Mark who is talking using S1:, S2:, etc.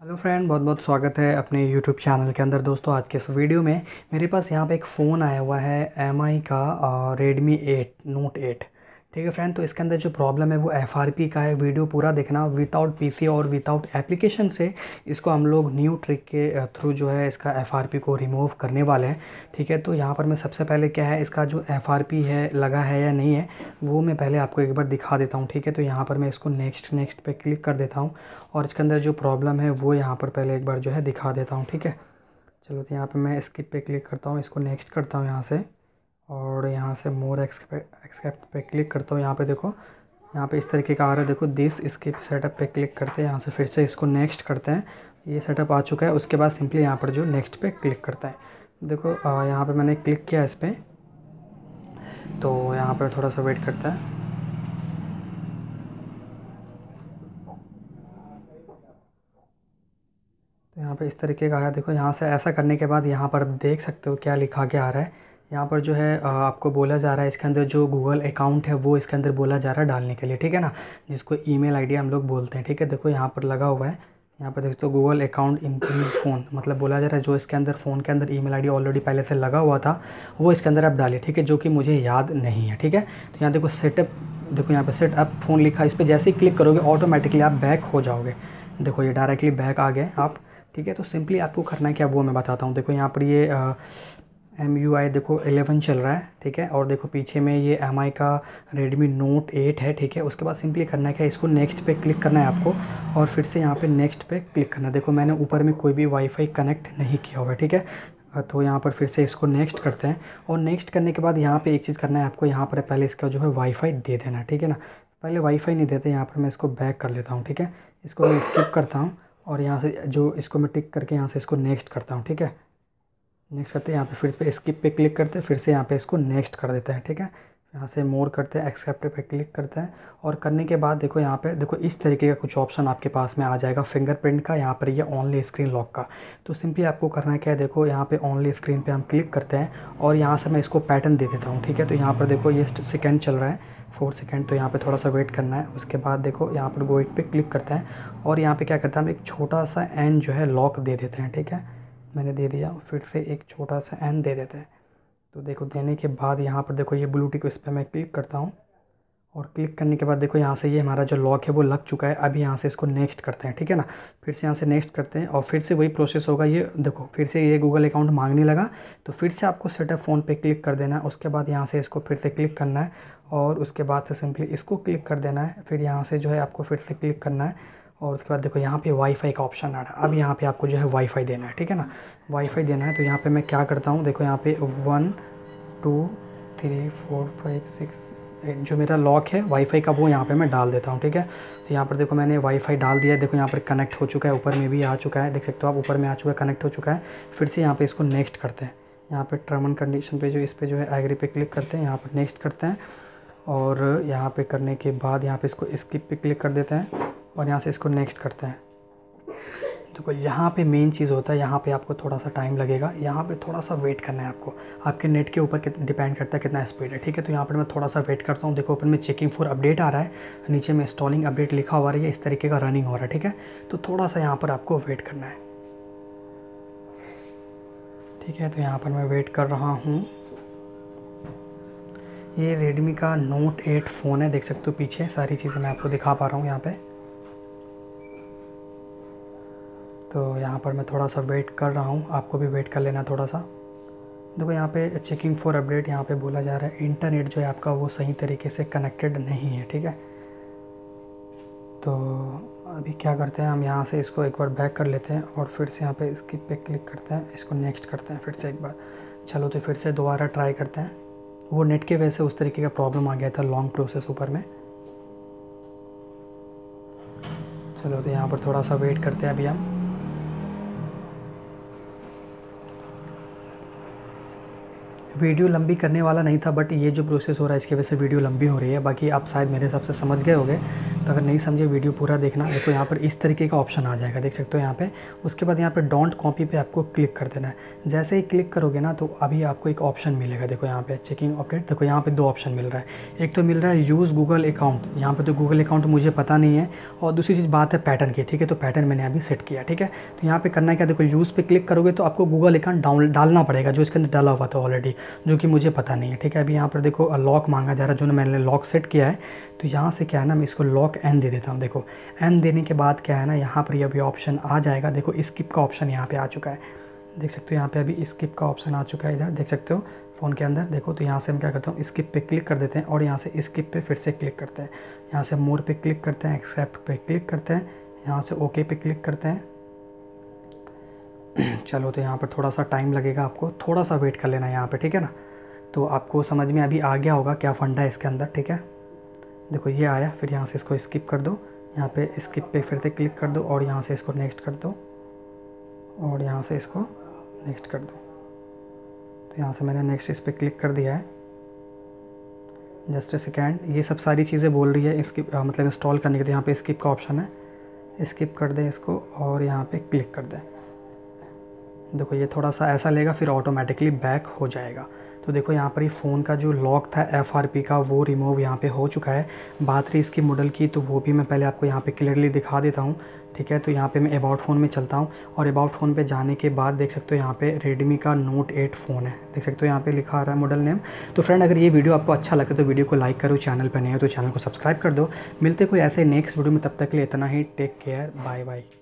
S1: Hello friend बहुत बहुत स्वागत है अपने यूट्यूब चैनल के अंदर। दोस्तों, आज के इस वीडियो में मेरे पास यहाँ पे एक फ़ोन आया हुआ है एमआई का रेडमी एट नोट एट ठीक है फ्रेंड तो इसके अंदर जो प्रॉब्लम है वो एफआरपी का है। वीडियो पूरा देखना विदाउट पीसी और विदाउट एप्लीकेशन से इसको हम लोग न्यू ट्रिक के थ्रू जो है इसका एफआरपी को रिमूव करने वाले हैं। ठीक है तो यहाँ पर मैं सबसे पहले क्या है, इसका जो एफआरपी है, लगा है या नहीं है, वो मैं पहले आपको एक बार दिखा देता हूँ। ठीक है तो यहाँ पर मैं इसको नेक्स्ट नेक्स्ट पे क्लिक कर देता हूँ और इसके अंदर जो प्रॉब्लम है, वो यहाँ पर पहले एक बार जो है दिखा देता हूँ। ठीक है, चलो तो यहाँ पर मैं स्किप पे क्लिक करता हूँ, इसको नेक्स्ट करता हूँ यहाँ से। और यहाँ से मोर एक्सेप्ट पे क्लिक करता हूँ। यहाँ पे देखो, यहाँ पे इस तरीके का आ रहा है। देखो दिस स्किप सेटअप पे क्लिक करते हैं। यहाँ से फिर से इसको नेक्स्ट करते हैं। ये सेटअप आ चुका है। उसके बाद सिंपली यहाँ पर जो नेक्स्ट पे क्लिक करता है। देखो यहाँ पे मैंने क्लिक किया इस पर तो यहाँ पर थोड़ा सा वेट करता है। तो यहाँ पे इस तरीके का है। देखो, यहाँ से ऐसा करने के बाद यहाँ पर देख सकते हो क्या लिखा के आ रहा है। यहाँ पर जो है आपको बोला जा रहा है इसके अंदर जो गूगल अकाउंट है, वो इसके अंदर बोला जा रहा है डालने के लिए, ठीक है ना? जिसको ईमेल आईडी हम लोग बोलते हैं, ठीक है? देखो यहाँ पर लगा हुआ है, यहाँ पर देखो गूगल अकाउंट इंक्लूड फ़ोन मतलब बोला जा रहा है जो इसके अंदर फ़ोन के अंदर ईमेल आईडी ऑलरेडी पहले से लगा हुआ था, वो इसके अंदर आप डालिए, ठीक है? जो कि मुझे याद नहीं है, ठीक है? तो यहाँ देखो सेटअप देखो यहाँ पर सेटअप फ़ोन लिखा इस पर जैसे ही क्लिक करोगे ऑटोमेटिकली आप बैक हो जाओगे। देखो ये डायरेक्टली बैक आ गए आप, ठीक है? तो सिंपली आपको करना है क्या, वो मैं बताता हूँ। देखो यहाँ पर ये एम यू आई देखो एलेवन चल रहा है, ठीक है? और देखो पीछे में ये एम आई का रेडमी नोट एट है, ठीक है? उसके बाद सिंपली करना है क्या? इसको नेक्स्ट पे क्लिक करना है आपको, और फिर से यहाँ पे नेक्स्ट पे क्लिक करना है। देखो, मैंने ऊपर में कोई भी वाईफाई कनेक्ट नहीं किया हुआ है, ठीक है? तो यहाँ पर फिर से इसको नेक्स्ट करते हैं, और नेक्स्ट करने के बाद यहाँ पर एक चीज़ करना है आपको। यहाँ पर पहले इसका जो है वाईफाई दे देना ठीक है ना? पहले वाईफाई नहीं देते, यहाँ पर मैं इसको बैक कर लेता हूँ, ठीक है? इसको मैं स्किप करता हूँ, और यहाँ से जो इसको मैं टिक करके यहाँ से इसको नेक्स्ट करता हूँ, ठीक है? नेक्स्ट करते हैं, यहाँ पे फिर पे स्किप पे क्लिक करते हैं, फिर से यहाँ पे इसको नेक्स्ट कर देते हैं, ठीक है? यहाँ से मोर करते हैं एक्सेप्ट पे क्लिक करते हैं और करने के बाद देखो यहाँ पे, देखो इस तरीके का कुछ ऑप्शन आपके पास में आ जाएगा फिंगरप्रिंट का, यहाँ पर ये ऑनली स्क्रीन लॉक का। तो सिंपली आपको करना क्या है, देखो यहाँ पे ऑनली स्क्रीन पे हम क्लिक करते हैं और यहाँ से मैं इसको पैटर्न दे देता हूँ, ठीक है? तो यहाँ पर देखो ये सेकेंड चल रहा है फोर सेकेंड तो यहाँ पे थोड़ा सा वेट करना है, उसके बाद देखो यहाँ पर गोइट पे क्लिक करते हैं और यहाँ पे क्या करते हैं, हम एक छोटा सा एन जो है लॉक दे देते हैं, ठीक है? मैंने दे दिया, फिर से एक छोटा सा एन दे देते हैं। तो देखो, देने के बाद यहाँ पर देखो, ये ब्लूटिक इस पर मैं क्लिक करता हूँ। और क्लिक करने के बाद देखो, यहाँ से ये हमारा जो लॉक है, वो लग चुका है। अभी यहाँ से इसको नेक्स्ट करते हैं, ठीक है ना? फिर से यहाँ से नेक्स्ट करते हैं और फिर से वही प्रोसेस होगा ये, देखो, फिर से ये गूगल अकाउंट मांगने लगा। तो फिर से आपको सेटअप फ़ोन पे क्लिक कर देना है। उसके बाद यहाँ से इसको फिर से क्लिक करना है और उसके बाद से सिंपली इसको क्लिक कर देना है। फिर यहाँ से जो है, आपको फिर से क्लिक करना है। और उसके बाद देखो यहाँ पे वाईफाई का ऑप्शन आ रहा है। अब यहाँ पे आपको जो है वाईफाई देना है, ठीक है ना? वाईफाई देना है तो यहाँ पे मैं क्या करता हूँ? देखो यहाँ पे one two three four five six eight जो मेरा लॉक है वाईफाई का वो यहाँ पे मैं डाल देता हूँ, ठीक है? तो यहाँ पर देखो मैंने वाईफाई डाल दिया है। देखो यहाँ पर कनेक्ट हो चुका है, ऊपर में भी आ चुका है। देख सकते हो आप, ऊपर में आ चुका है कनेक्ट हो चुका है। फिर से यहाँ पर इसको नेक्स्ट करते हैं। यहाँ पर टर्म एंड कंडीशन पे जो, इस पर जो है एग्री पे क्लिक करते हैं, यहाँ पर नेक्स्ट करते हैं। और यहाँ पे करने के बाद यहाँ पे इसको स्किप पे क्लिक कर देते हैं। और यहाँ से इसको नेक्स्ट करते हैं। देखो, यहाँ पे मेन चीज़ होता है, यहाँ पे आपको थोड़ा सा टाइम लगेगा। यहाँ पे थोड़ा सा वेट करना है आपको। आपके नेट के ऊपर डिपेंड करता है कितना स्पीड है, ठीक है? तो यहाँ पर मैं थोड़ा सा वेट करता हूँ। देखो, ऊपर में चेकिंग फॉर अपडेट आ रहा है। नीचे में इंस्टॉलिंग अपडेट लिखा हुआ रही है। इस तरीके का रनिंग हो रहा है, ठीक है? तो थोड़ा सा यहाँ पर आपको वेट करना है। ठीक है तो यहाँ पर मैं वेट कर रहा हूँ। ये रेडमी का नोट एट फ़ोन है, देख सकते हो पीछे। सारी चीज़ें मैं आपको दिखा पा रहा हूँ यहाँ पे। तो यहाँ पर मैं थोड़ा सा वेट कर रहा हूँ। आपको भी वेट कर लेना थोड़ा सा। देखो यहाँ पे चेकिंग फॉर अपडेट यहाँ पे बोला जा रहा है। इंटरनेट जो है आपका वो सही तरीके से कनेक्टेड नहीं है, ठीक है? तो अभी क्या करते हैं, हम यहाँ से इसको एक बार बैक कर लेते हैं और फिर से यहाँ पे इसकी पे क्लिक करते हैं, इसको नेक्स्ट करते हैं फिर से एक बार। चलो तो फिर से दोबारा ट्राई करते हैं। वो नेट के वजह से उस तरीके का प्रॉब्लम आ गया था लॉन्ग प्रोसेस ऊपर में। चलो तो यहाँ पर थोड़ा सा वेट करते हैं अभी हम। वीडियो लंबी करने वाला नहीं था, बट ये जो प्रोसेस हो रहा है, इसकी वजह से वीडियो लंबी हो रही है। बाकी आप शायद मेरे हिसाब से समझ गए होंगे। तो अगर नहीं समझे वीडियो पूरा देखना, देखो यहाँ पर इस तरीके का ऑप्शन आ जाएगा, देख सकते हो यहाँ पे। उसके बाद यहाँ पे डोंट कॉपी पे आपको क्लिक कर देना है। जैसे ही क्लिक करोगे ना तो अभी आपको एक ऑप्शन मिलेगा, देखो यहाँ पे चेकिंग अपडेट देखो यहाँ पे दो ऑप्शन मिल रहा है। एक तो मिल रहा है यूज़ गूगल अकाउंट यहाँ पर तो गूगल अकाउंट मुझे पता नहीं है। और दूसरी चीज़ बात है पैटर्न की, ठीक है? तो पैटर्न मैंने अभी सेट किया, ठीक है? तो यहाँ पर करना क्या, देखो यूज़ पर क्लिक करोगे तो आपको गूगल अकाउंट डाउन डालना पड़ेगा, जो इसके अंदर डाला हुआ था ऑलरेडी जो कि मुझे पता नहीं है, ठीक है? अभी यहाँ पर देखो लॉक मांगा जा रहा है, जो मैंने लॉक सेट किया है। तो यहाँ से क्या है ना, मैं इसको लॉक एन दे देता हूँ। देखो एन देने के बाद क्या है ना, यहाँ पर ये अभी ऑप्शन आ जाएगा। देखो स्किप का ऑप्शन यहाँ पे आ चुका है। देख सकते हो, यहाँ पे अभी स्किप का ऑप्शन आ चुका है इधर। देख सकते हो फ़ोन के अंदर। देखो तो यहाँ से हम क्या करते हैं स्किप पे क्लिक कर देते हैं और यहाँ से स्किप पे फिर से क्लिक करते हैं। यहाँ से मोर पे क्लिक करते हैं एक्सेप्ट पे क्लिक करते हैं। यहाँ से ओके पे क्लिक करते हैं। चलो तो यहाँ पर थोड़ा सा टाइम लगेगा आपको। थोड़ा सा वेट कर लेना यहाँ पर ठीक है ना? तो आपको समझ में अभी आ गया होगा क्या फंडा है इसके अंदर, ठीक है? देखो ये आया, फिर यहाँ से इसको स्किप कर दो। यहाँ पे स्किप पे फिर से क्लिक कर दो और यहाँ से इसको नेक्स्ट कर दो और यहाँ से इसको नेक्स्ट कर दो। तो यहाँ से मैंने नेक्स्ट इस पर क्लिक कर दिया है। जस्ट सेकेंड ये सब सारी चीज़ें बोल रही है इसकी मतलब इंस्टॉल करने के लिए। यहाँ पे स्किप का ऑप्शन है। स्किप कर दें इसको और यहाँ पे क्लिक कर दें। देखो ये थोड़ा सा ऐसा लेगा, फिर ऑटोमेटिकली बैक हो जाएगा। तो देखो यहाँ पर ही फ़ोन का जो लॉक था एफआरपी का, वो रिमूव यहाँ पे हो चुका है। बात रही इसकी मॉडल की तो वो भी मैं पहले आपको यहाँ पे क्लियरली दिखा देता हूँ, ठीक है? तो यहाँ पे मैं अबाउट फ़ोन में चलता हूँ और अबाउट फ़ोन पे जाने के बाद देख सकते हो यहाँ पे रेडमी का नोट 8 फ़ोन है। देख सकते हो यहाँ पे लिखा आ रहा है मॉडल नेम तो फ्रेंड अगर ये वीडियो आपको अच्छा लगे तो वीडियो को लाइक करो चैनल पर नहीं हो तो चैनल को सब्सक्राइब कर दो। मिलते कोई ऐसे नेक्स्ट वीडियो में, तब तक के लिए इतना ही। Take care bye bye